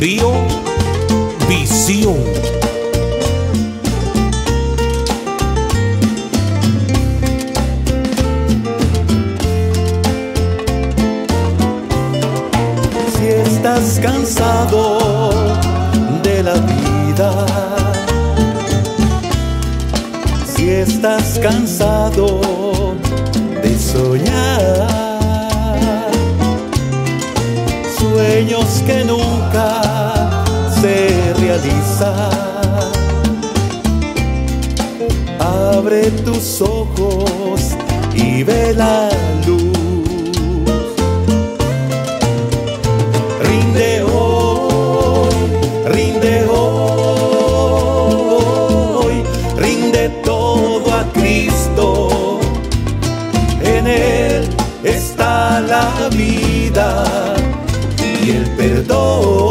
Trío Visión. Si estás cansado de la vida, si estás cansado de soñar, sueños que nunca Abre tus ojos y ve la luz. Rinde hoy, rinde hoy, rinde todo a Cristo. En Él está la vida y el perdón.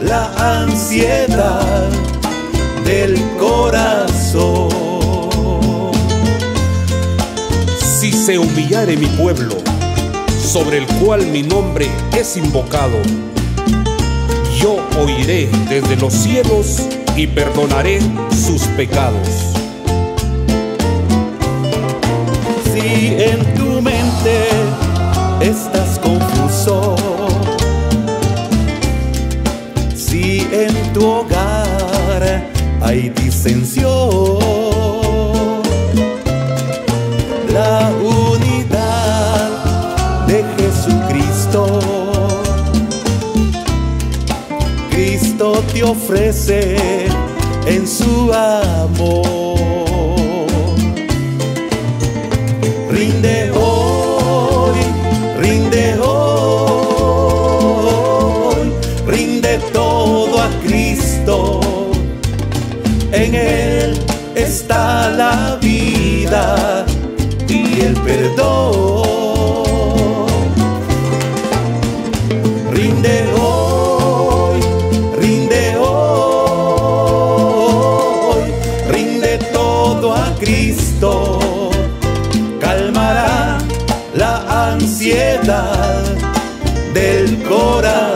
La ansiedad del corazón. Si se humillare mi pueblo, sobre el cual mi nombre es invocado, yo oiré desde los cielos y perdonaré sus pecados. Hay disensión, la unidad de Jesucristo, Cristo te ofrece en su amor. Rinde hoy, rinde hoy, rinde todo a Cristo. En Él está la vida y el perdón. Rinde hoy, rinde hoy, rinde todo a Cristo calmará la ansiedad del corazón.